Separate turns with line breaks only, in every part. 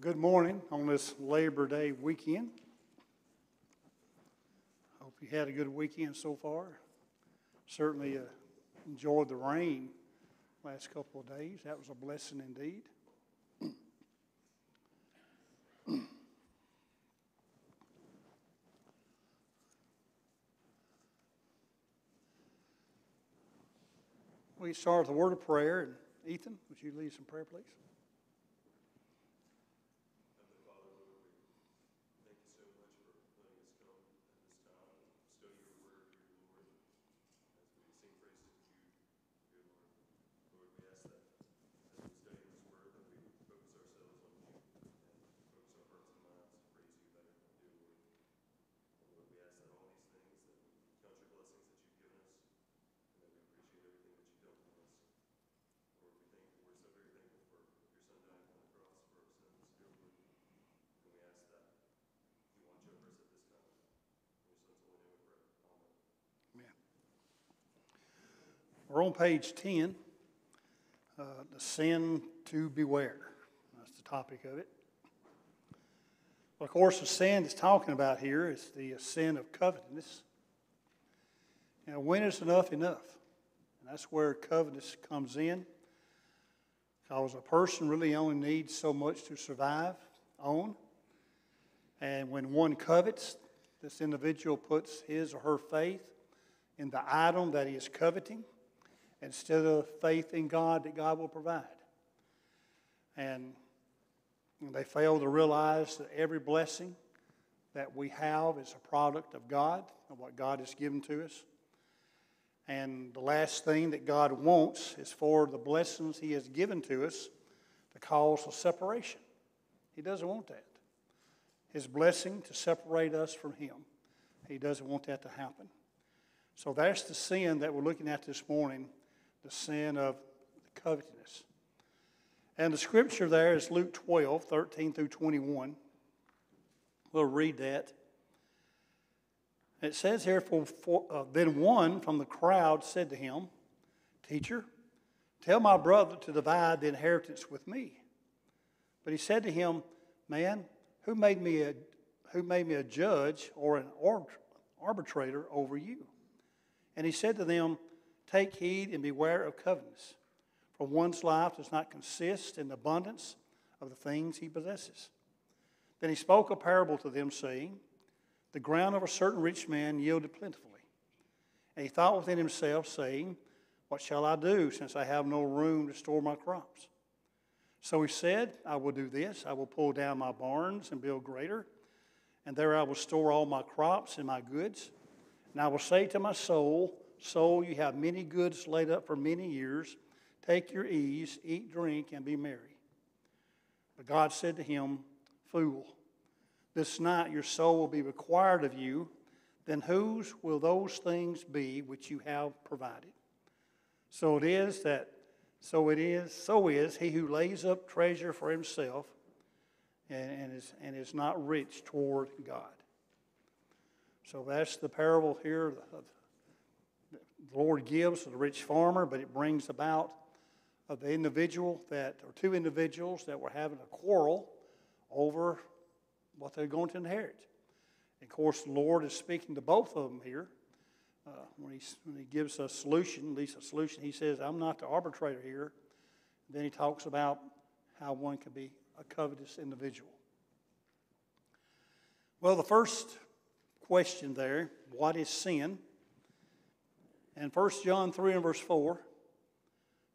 Good morning on this Labor Day weekend. Hope you had a good weekend so far. Certainly uh, enjoyed the rain last couple of days. That was a blessing indeed. we start with a word of prayer. And Ethan, would you lead some prayer, please? We're on page 10, uh, the sin to beware. That's the topic of it. Well, of course, the sin it's talking about here is the sin of covetousness. And when is enough enough? And that's where covetousness comes in. Because a person really only needs so much to survive on. And when one covets, this individual puts his or her faith in the item that he is coveting instead of faith in God that God will provide. And they fail to realize that every blessing that we have is a product of God and what God has given to us. And the last thing that God wants is for the blessings He has given to us to cause a separation. He doesn't want that. His blessing to separate us from Him. He doesn't want that to happen. So that's the sin that we're looking at this morning the sin of covetousness. And the scripture there is Luke 12, 13 through 21. We'll read that. It says here, for, for uh, then one from the crowd said to him, Teacher, tell my brother to divide the inheritance with me. But he said to him, Man, who made me a, who made me a judge or an arbitrator over you? And he said to them, Take heed and beware of covetousness, for one's life does not consist in the abundance of the things he possesses. Then he spoke a parable to them, saying, The ground of a certain rich man yielded plentifully. And he thought within himself, saying, What shall I do, since I have no room to store my crops? So he said, I will do this I will pull down my barns and build greater, and there I will store all my crops and my goods. And I will say to my soul, Soul, you have many goods laid up for many years. Take your ease, eat, drink, and be merry. But God said to him, Fool, this night your soul will be required of you. Then whose will those things be which you have provided? So it is that, so it is, so is he who lays up treasure for himself and, and, is, and is not rich toward God. So that's the parable here the Lord gives to the rich farmer, but it brings about the individual that, or two individuals that were having a quarrel over what they're going to inherit. And of course, the Lord is speaking to both of them here. Uh, when, he, when he gives a solution, at least a solution, he says, I'm not the arbitrator here. And then he talks about how one can be a covetous individual. Well, the first question there what is sin? And 1 John 3 and verse 4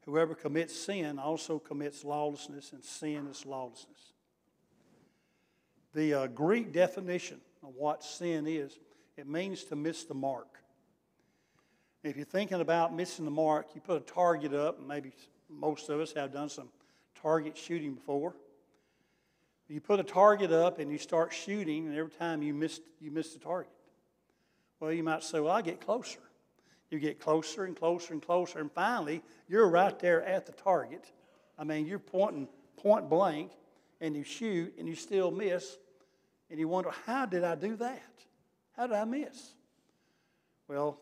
whoever commits sin also commits lawlessness, and sin is lawlessness. The uh, Greek definition of what sin is, it means to miss the mark. If you're thinking about missing the mark, you put a target up, maybe most of us have done some target shooting before. You put a target up and you start shooting, and every time you miss, you miss the target. Well, you might say, Well, I get closer. You get closer and closer and closer, and finally, you're right there at the target. I mean, you're pointing point blank, and you shoot, and you still miss, and you wonder, how did I do that? How did I miss? Well,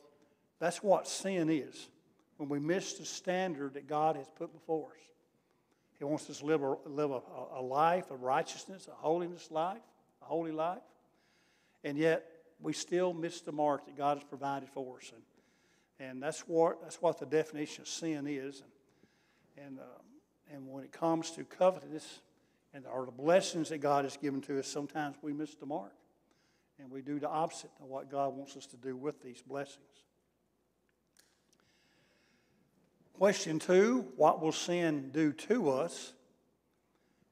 that's what sin is when we miss the standard that God has put before us. He wants us to live a, live a, a life of righteousness, a holiness life, a holy life. And yet, we still miss the mark that God has provided for us. And, and that's, what, that's what the definition of sin is. And, and, uh, and when it comes to covetousness and or the blessings that God has given to us, sometimes we miss the mark. And we do the opposite of what God wants us to do with these blessings. Question two What will sin do to us?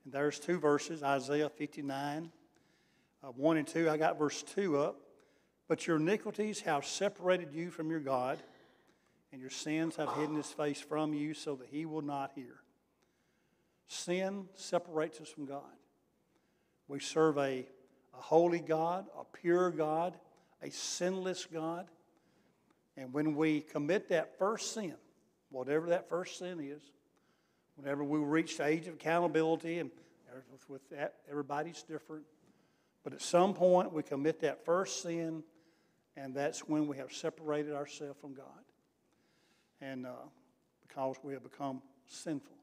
And there's two verses Isaiah 59, uh, 1 and 2. I got verse 2 up. But your iniquities have separated you from your God, and your sins have hidden his face from you so that he will not hear. Sin separates us from God. We serve a, a holy God, a pure God, a sinless God. And when we commit that first sin, whatever that first sin is, whenever we reach the age of accountability, and with that, everybody's different. But at some point, we commit that first sin, and that's when we have separated ourselves from God. And uh, because we have become sinful.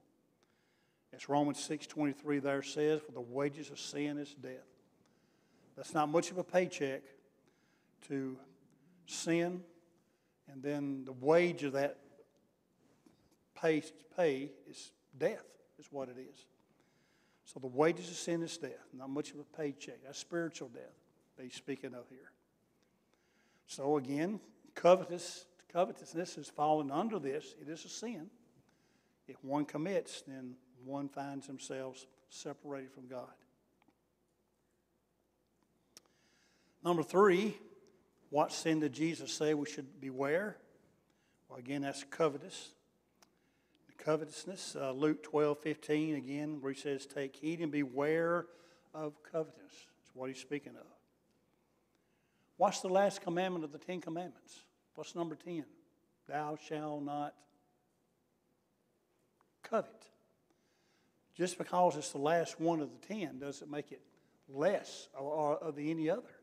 As Romans 6.23 there says, for the wages of sin is death. That's not much of a paycheck to sin, and then the wage of that pay, pay is death, is what it is. So the wages of sin is death, not much of a paycheck. That's spiritual death that he's speaking of here. So again, covetous, covetousness has fallen under this. It is a sin. If one commits, then one finds themselves separated from God. Number three, what sin did Jesus say we should beware? Well, again, that's covetous covetousness. Uh, Luke 12, 15, again, where he says, Take heed and beware of covetousness. That's what he's speaking of. What's the last commandment of the Ten Commandments? What's number 10? Thou shalt not covet. Just because it's the last one of the ten doesn't make it less of any other.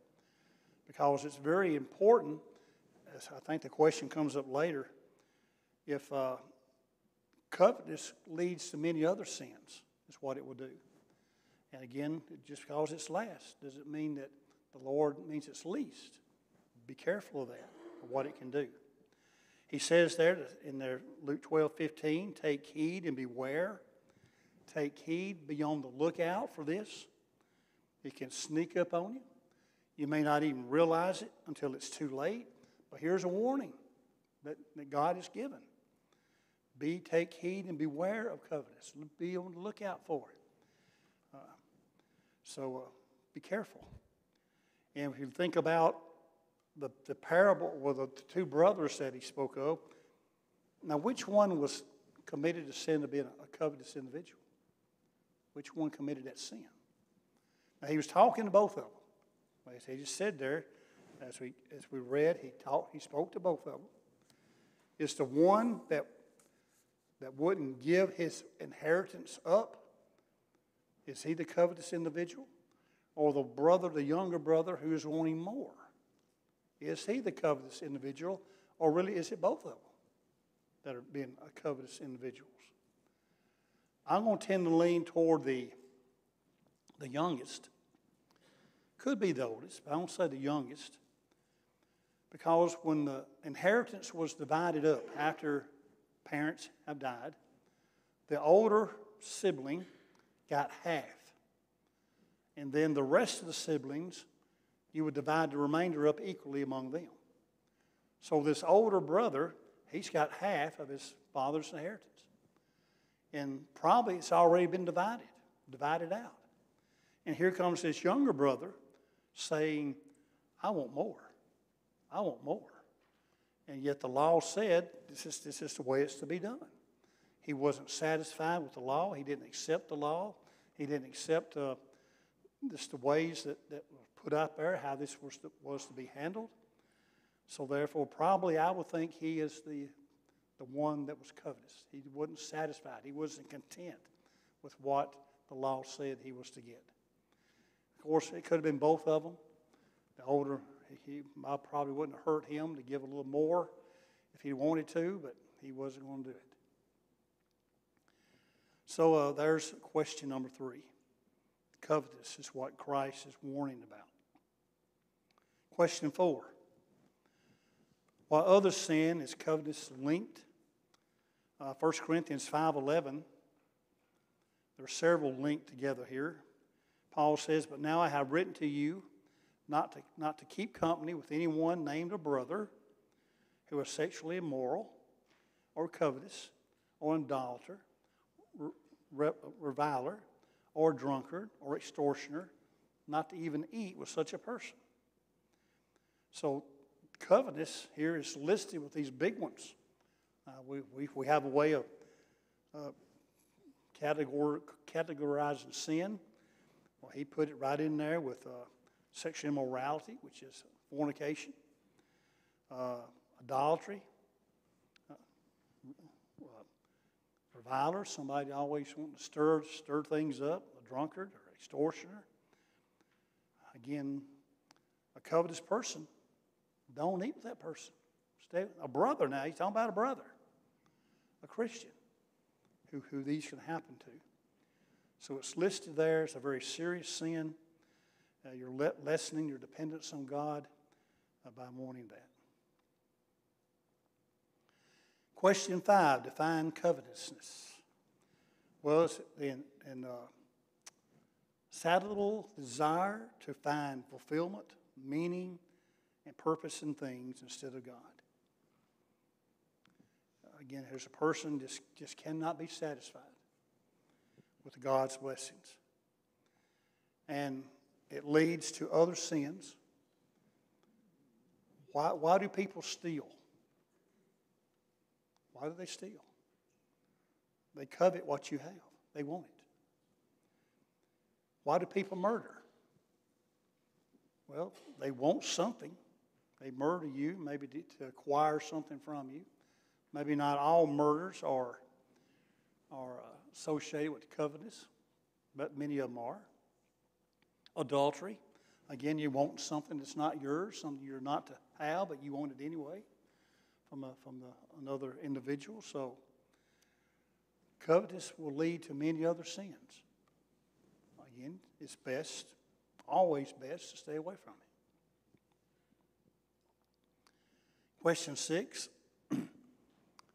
Because it's very important, as I think the question comes up later, if uh, leads to many other sins, is what it will do. And again, just because it's last doesn't mean that the Lord means it's least. Be careful of that, what it can do. He says there in there, Luke 12, 15, take heed and beware. Take heed, be on the lookout for this. It can sneak up on you. You may not even realize it until it's too late. But here's a warning that, that God has given. Be, take heed and beware of covetousness. Be on the lookout for it. Uh, so uh, be careful. And if you think about the, the parable with the two brothers that he spoke of, now which one was committed to sin to being a covetous individual? Which one committed that sin? Now he was talking to both of them. As he just said there, as we as we read, he talked, he spoke to both of them. It's the one that that wouldn't give his inheritance up? Is he the covetous individual? Or the brother, the younger brother, who is wanting more? Is he the covetous individual? Or really, is it both of them that are being covetous individuals? I'm going to tend to lean toward the, the youngest. Could be the oldest, but I don't say the youngest. Because when the inheritance was divided up after parents have died. The older sibling got half. And then the rest of the siblings, you would divide the remainder up equally among them. So this older brother, he's got half of his father's inheritance. And probably it's already been divided, divided out. And here comes this younger brother saying, I want more. I want more. And yet the law said this is, this is the way it's to be done. He wasn't satisfied with the law. He didn't accept the law. He didn't accept uh, just the ways that, that were put out there, how this was to, was to be handled. So therefore, probably I would think he is the, the one that was covetous. He wasn't satisfied. He wasn't content with what the law said he was to get. Of course, it could have been both of them. The older he, I probably wouldn't have hurt him to give a little more if he wanted to, but he wasn't going to do it. So uh, there's question number three. Covetous is what Christ is warning about. Question four. While other sin is covetous linked, uh, 1 Corinthians 5.11, there are several linked together here. Paul says, But now I have written to you not to, not to keep company with anyone named a brother who is sexually immoral or covetous or idolater, re- reviler or drunkard or extortioner, not to even eat with such a person. So, covetous here is listed with these big ones. Uh, we, we, we have a way of uh, categor- categorizing sin. Well, he put it right in there with uh, sexual immorality, which is fornication, uh, idolatry, uh, uh, reviler, somebody always wanting to stir, stir things up, a drunkard or extortioner. Again, a covetous person, don't eat with that person. Stay, a brother now, he's talking about a brother, a Christian, who, who these can happen to. So it's listed there. It's a very serious sin. Uh, you're le- lessening your dependence on God uh, by wanting that. Question five define covetousness. Well, it's in, in uh, desire to find fulfillment, meaning, and purpose in things instead of God. Again, there's a person just, just cannot be satisfied with God's blessings. And it leads to other sins. Why, why do people steal? Why do they steal? They covet what you have, they want it. Why do people murder? Well, they want something. They murder you, maybe to acquire something from you. Maybe not all murders are, are uh, associated with covetous, but many of them are. Adultery. Again, you want something that's not yours, something you're not to have, but you want it anyway from, a, from the, another individual. So, covetous will lead to many other sins. Again, it's best, always best, to stay away from it. Question six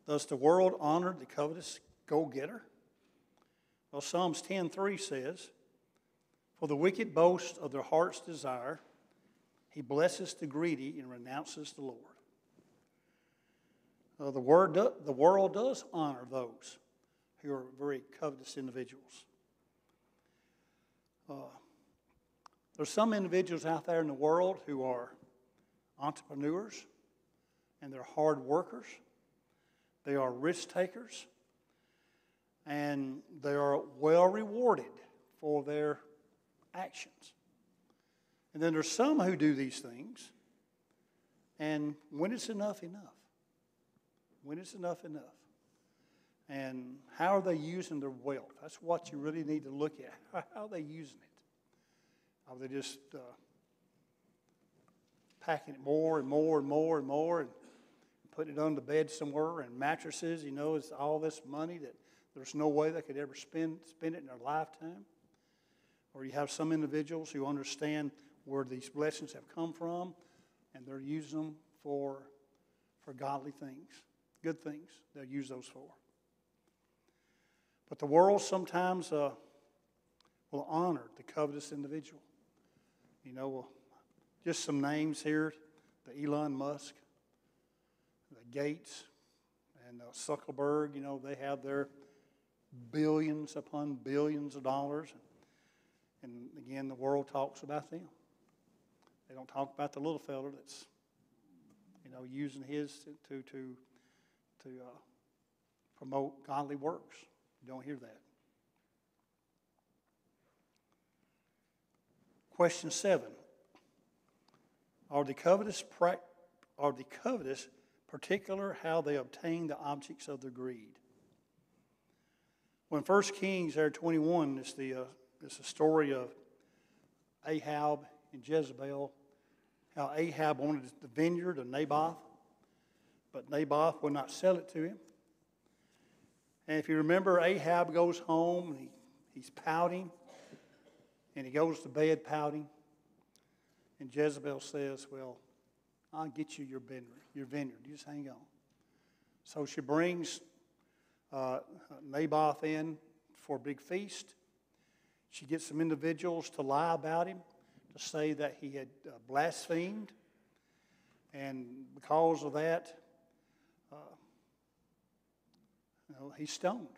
Does the world honor the covetous go getter? Well, Psalms 10:3 says, For the wicked boast of their heart's desire, he blesses the greedy and renounces the Lord. Uh, the, word the world does honor those who are very covetous individuals. Uh, there's some individuals out there in the world who are entrepreneurs and they're hard workers. They are risk takers and they are well rewarded for their actions. And then there's some who do these things, and when it's enough, enough. When it's enough, enough. And how are they using their wealth? That's what you really need to look at. How are they using it? Are they just uh, packing it more and more and more and more and putting it under the bed somewhere and mattresses? You know, it's all this money that there's no way they could ever spend, spend it in their lifetime. Or you have some individuals who understand where these blessings have come from and they're using them for, for godly things, good things. They'll use those for. But the world sometimes uh, will honor the covetous individual. You know, just some names here the Elon Musk, the Gates, and uh, Zuckerberg, you know, they have their billions upon billions of dollars. And again, the world talks about them. They don't talk about the little feller that's, you know, using his to to to uh, promote godly works. You don't hear that. Question seven: Are the covetous are the covetous particular how they obtain the objects of their greed? When 1 Kings there 21, it's the, uh, it's the story of Ahab and Jezebel, how Ahab wanted the vineyard of Naboth, but Naboth would not sell it to him. And if you remember, Ahab goes home and he, he's pouting, and he goes to bed pouting. And Jezebel says, Well, I'll get you your vineyard. Your vineyard. You just hang on. So she brings uh, Naboth in for a big feast. She gets some individuals to lie about him, to say that he had uh, blasphemed. And because of that, uh, you know, he's stoned.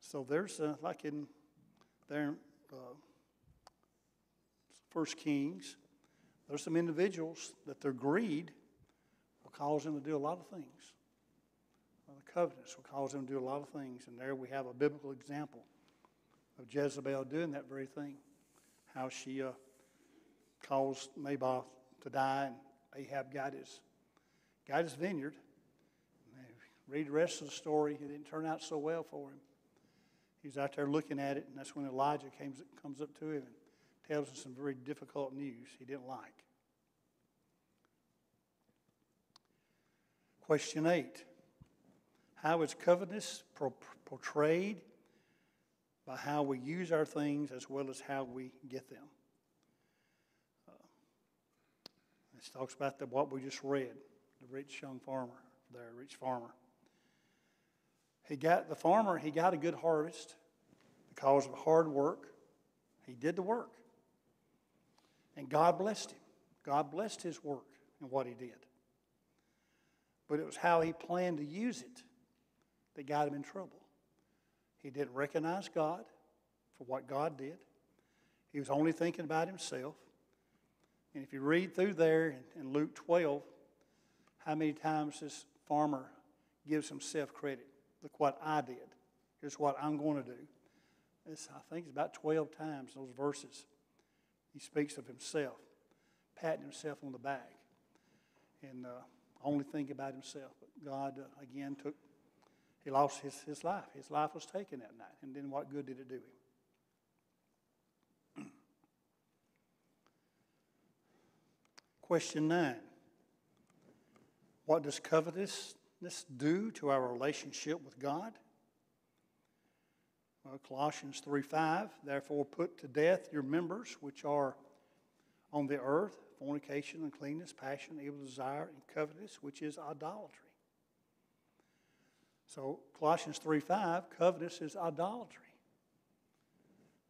So there's, uh, like in there, uh, First Kings, there's some individuals that their greed will cause them to do a lot of things. The covenants will cause them to do a lot of things. And there we have a biblical example of Jezebel doing that very thing. How she uh, caused Naboth to die, and Ahab got his, got his vineyard. Read the rest of the story. It didn't turn out so well for him. He was out there looking at it, and that's when Elijah comes, comes up to him and tells him some very difficult news he didn't like. Question 8 How is covetousness portrayed by how we use our things as well as how we get them? Uh, this talks about the, what we just read the rich young farmer there, rich farmer. He got the farmer, he got a good harvest because of hard work. He did the work. And God blessed him. God blessed his work and what he did. But it was how he planned to use it that got him in trouble. He didn't recognize God for what God did, he was only thinking about himself. And if you read through there in, Luke 12, how many times this farmer gives himself credit? Look what I did. Here's what I'm going to do. It's, I think it's about 12 times those verses. He speaks of himself, patting himself on the back, and uh, only thinking about himself. But God, uh, again, took, he lost his, his life. His life was taken that night. And then what good did it do him? Question nine What does covetousness do to our relationship with God? Well, Colossians 3 5, therefore put to death your members which are on the earth fornication, uncleanness, passion, evil desire, and covetousness, which is idolatry. So, Colossians 3 5, covetous is idolatry.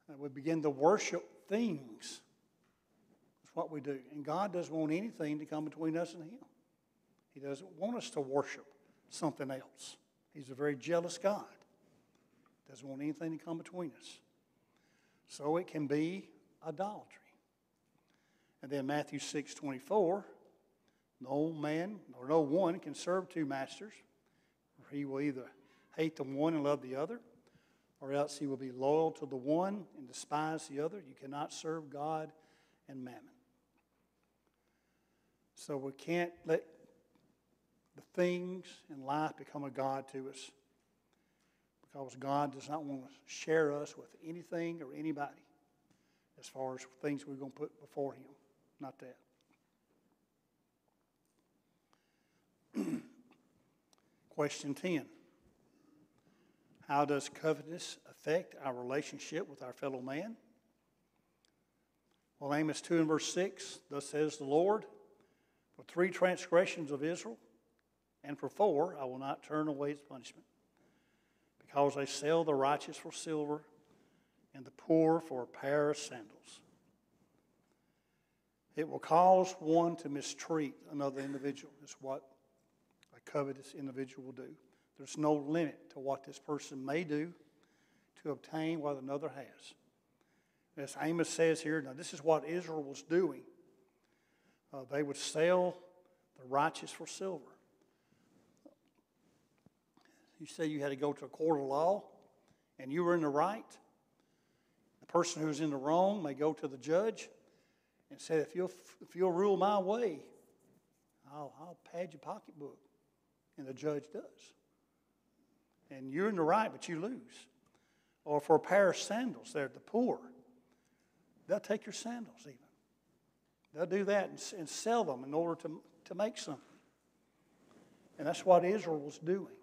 And we begin to worship things. That's what we do. And God doesn't want anything to come between us and Him. He doesn't want us to worship something else. He's a very jealous God. Doesn't want anything to come between us. So it can be idolatry. And then Matthew 6 24, no man or no one can serve two masters, he will either hate the one and love the other, or else he will be loyal to the one and despise the other. You cannot serve God and mammon. So we can't let the things in life become a God to us because God does not want to share us with anything or anybody as far as things we're going to put before Him. Not that. Question 10 How does covetousness affect our relationship with our fellow man? Well, Amos 2 and verse 6 Thus says the Lord, For three transgressions of Israel, and for four, I will not turn away its punishment because they sell the righteous for silver and the poor for a pair of sandals. It will cause one to mistreat another individual, is what a covetous individual will do. There's no limit to what this person may do to obtain what another has. As Amos says here, now this is what Israel was doing. Uh, they would sell the righteous for silver. You say you had to go to a court of law and you were in the right. The person who's in the wrong may go to the judge and said, if you'll, if you'll rule my way, I'll, I'll pad your pocketbook. And the judge does. And you're in the right, but you lose. Or for a pair of sandals, they're the poor. They'll take your sandals even. They'll do that and, and sell them in order to, to make something. And that's what Israel was doing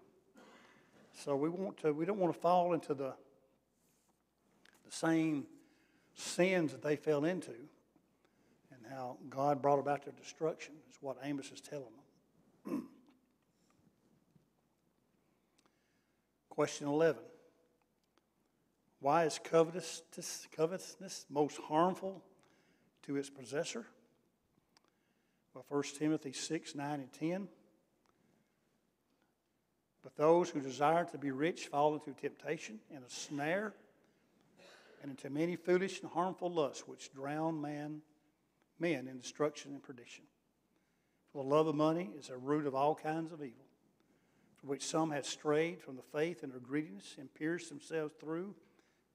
So we want to, we don't want to fall into the, the same sins that they fell into how God brought about their destruction is what Amos is telling them. Question 11. Why is covetousness, covetousness most harmful to its possessor? Well, 1 Timothy 6, 9, and 10. But those who desire to be rich fall into temptation and a snare, and into many foolish and harmful lusts which drown man, men in destruction and perdition. For the love of money is a root of all kinds of evil, for which some have strayed from the faith in their greediness and pierced themselves through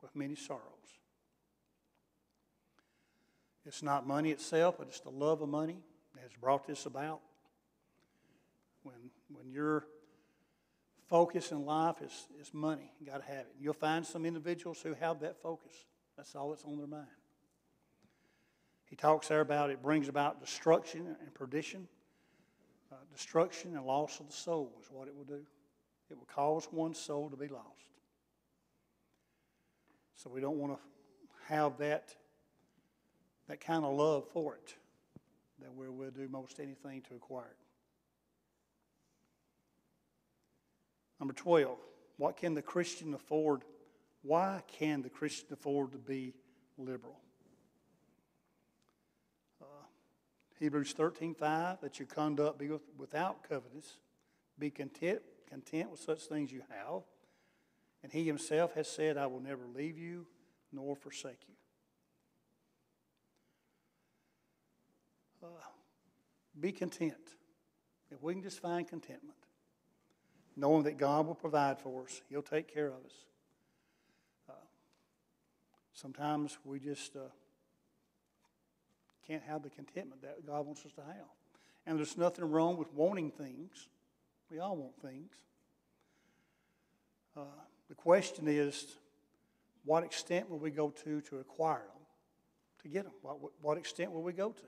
with many sorrows. It's not money itself, but it's the love of money that has brought this about. When, when your focus in life is, is money, you got to have it. You'll find some individuals who have that focus. That's all that's on their mind. He talks there about it brings about destruction and perdition. Uh, destruction and loss of the soul is what it will do. It will cause one's soul to be lost. So we don't want to have that, that kind of love for it that we will do most anything to acquire it. Number 12, what can the Christian afford? Why can the Christian afford to be liberal? Uh, Hebrews 13, 5, that your conduct be without covetous, be content, content with such things you have and he himself has said, I will never leave you nor forsake you. Uh, be content. If we can just find contentment, knowing that God will provide for us, He'll take care of us. Uh, sometimes we just uh, can't have the contentment that God wants us to have. And there's nothing wrong with wanting things. We all want things. Uh, the question is, what extent will we go to to acquire them, to get them? What, what extent will we go to?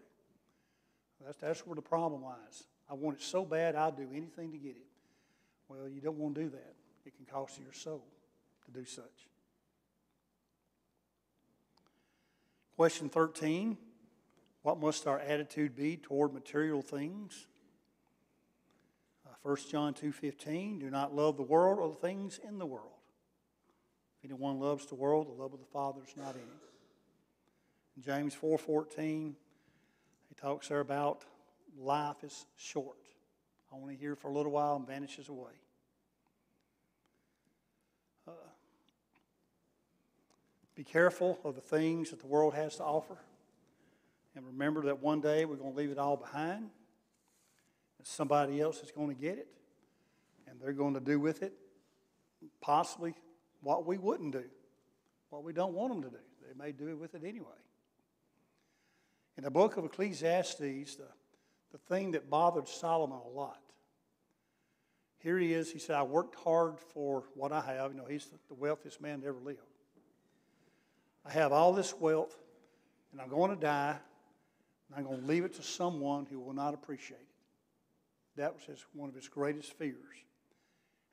That's, that's where the problem lies. I want it so bad, I'll do anything to get it. Well, you don't want to do that. It can cost you your soul to do such. Question 13 What must our attitude be toward material things? Uh, 1 John 2.15 Do not love the world or the things in the world. If anyone loves the world, the love of the Father is not in him. In James 4.14, he talks there about life is short. Only here for a little while and vanishes away. Uh, be careful of the things that the world has to offer. And remember that one day we're going to leave it all behind. And somebody else is going to get it. And they're going to do with it possibly what we wouldn't do, what we don't want them to do. They may do it with it anyway. In the book of Ecclesiastes, the, the thing that bothered Solomon a lot, here he is. He said, I worked hard for what I have. You know, he's the wealthiest man to ever live. I have all this wealth, and I'm going to die, and I'm going to leave it to someone who will not appreciate it. That was his, one of his greatest fears,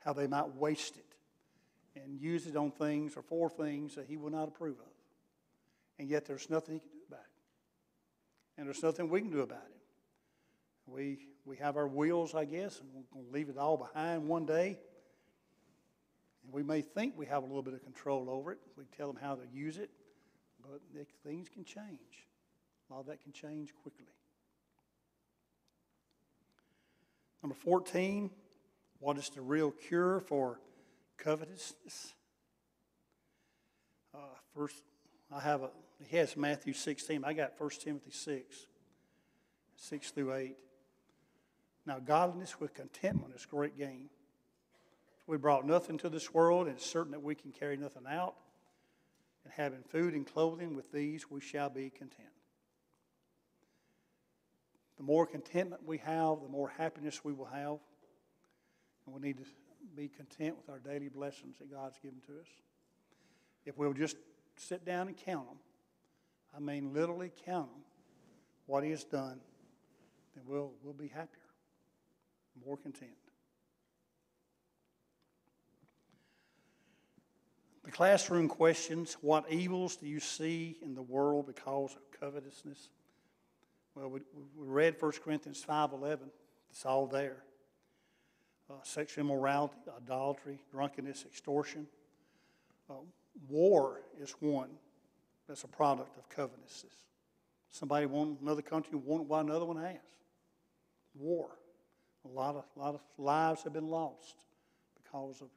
how they might waste it and use it on things or for things that he will not approve of. And yet there's nothing he can do about it. And there's nothing we can do about it. We, we have our wheels, I guess, and we're going to leave it all behind one day. And we may think we have a little bit of control over it. We tell them how to use it, but things can change. That can change quickly. Number 14, what is the real cure for covetousness. Uh, first, I have a, he has Matthew 16. I got 1 Timothy 6, 6 through 8. Now, godliness with contentment is great gain. We brought nothing to this world, and it's certain that we can carry nothing out. And having food and clothing, with these we shall be content. The more contentment we have, the more happiness we will have. And we need to be content with our daily blessings that God's given to us. If we'll just sit down and count them, I mean literally count them, what He has done, then we'll, we'll be happier, more content. The classroom questions What evils do you see in the world because of covetousness? Well, we, we read 1 Corinthians 5.11. It's all there. Uh, sexual immorality, idolatry, drunkenness, extortion. Uh, war is one that's a product of covetousness. Somebody want another country want what another one has. War. A lot of, lot of lives have been lost because of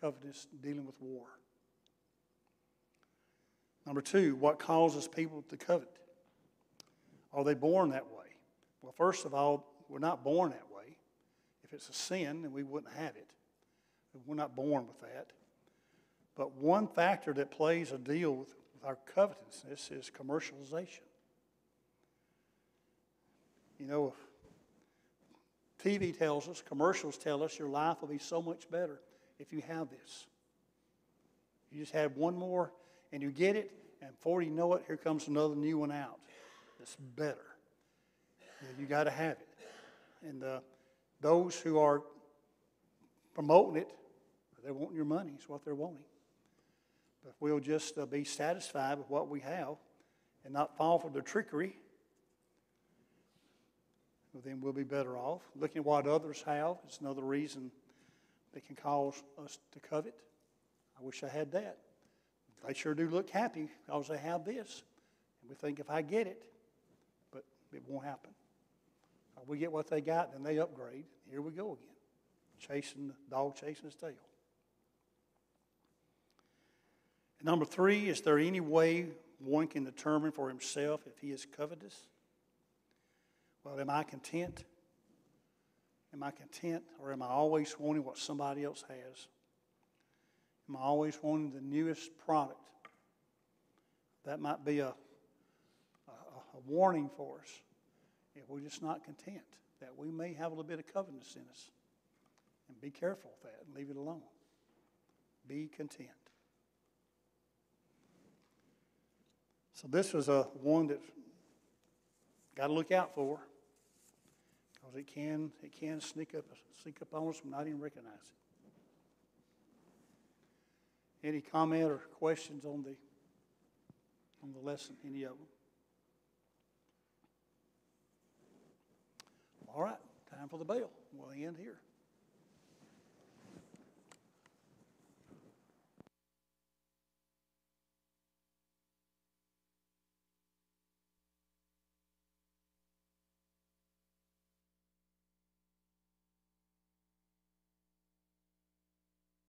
covetous dealing with war. Number two, what causes people to covet? Are they born that way? Well, first of all, we're not born that way. If it's a sin, then we wouldn't have it. We're not born with that. But one factor that plays a deal with, with our covetousness is commercialization. You know, TV tells us, commercials tell us your life will be so much better if you have this. You just have one more and you get it, and before you know it, here comes another new one out that's better. You got to have it. And uh, those who are promoting it, they want your money, is what they're wanting. But we'll just uh, be satisfied with what we have and not fall for the trickery, well, then we'll be better off. Looking at what others have is another reason that can cause us to covet. I wish I had that. They sure do look happy because they have this. And we think if I get it, it won't happen. Uh, we get what they got, then they upgrade. Here we go again. Chasing the dog chasing his tail. And number three, is there any way one can determine for himself if he is covetous? Well, am I content? Am I content or am I always wanting what somebody else has? Am I always wanting the newest product? That might be a, a, warning for us if we're just not content, that we may have a little bit of covetousness in us. And be careful of that and leave it alone. Be content. So this was a one that got to look out for because it can it can sneak up sneak up on us and not even recognize it. Any comment or questions on the on the lesson? Any of them? All right, time for the bell. We'll end here.